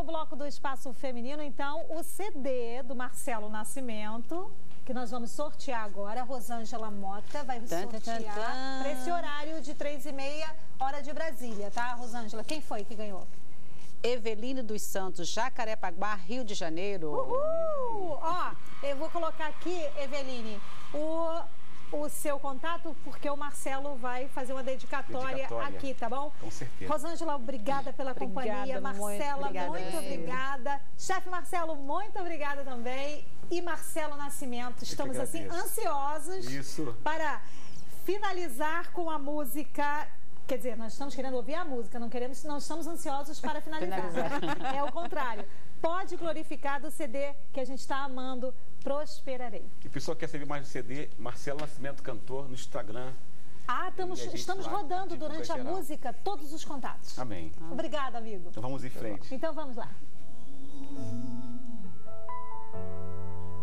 último bloco do Espaço Feminino, então, o CD do Marcelo Nascimento, que nós vamos sortear agora. A Rosângela Mota vai sortear para esse horário de três e meia, hora de Brasília, tá, Rosângela? Quem foi que ganhou? Eveline dos Santos, Jacarepaguá, Rio de Janeiro. Uhul! Ó, eu vou colocar aqui, Eveline, o o seu contato, porque o Marcelo vai fazer uma dedicatória, dedicatória. aqui, tá bom? Com certeza. Rosângela, obrigada pela obrigada, companhia. Marcela, muito obrigada. Muito obrigada. Chefe Marcelo, muito obrigada também. E Marcelo Nascimento, estamos assim ansiosos Isso. para finalizar com a música Quer dizer, nós estamos querendo ouvir a música, não queremos, não estamos ansiosos para finalizar. finalizar. É o contrário. Pode glorificar do CD que a gente está amando, prosperarei. E o pessoal quer saber mais do CD, Marcelo Nascimento Cantor, no Instagram. Ah, estamos, estamos rodando durante a música todos os contatos. Amém. Ah. Obrigada, amigo. Então vamos em frente. Então vamos lá.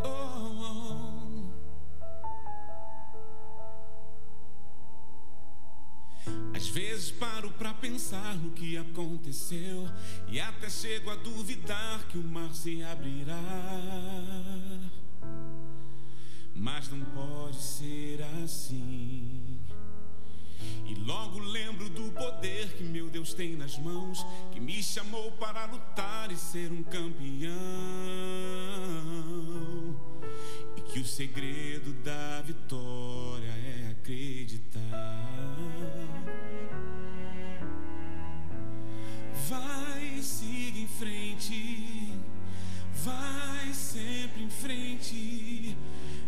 Oh, oh. Às vezes paro para pensar no que aconteceu e até chego a duvidar que o mar se abrirá. Mas não pode ser assim. E logo lembro do poder que meu Deus tem nas mãos, que me chamou para lutar e ser um campeão. E que o segredo da vitória sempre em frente.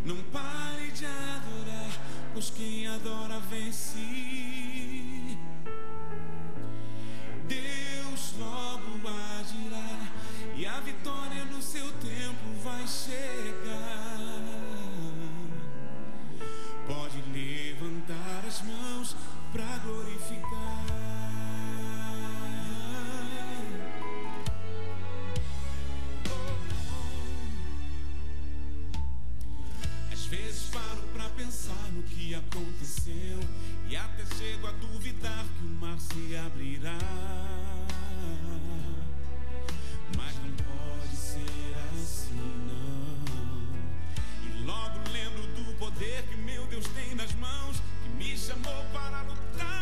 Não pare de adorar, pois quem adora vence. se abrirá. Mas não pode ser assim, não. E logo lembro do poder que meu Deus tem nas mãos, que me chamou para lutar.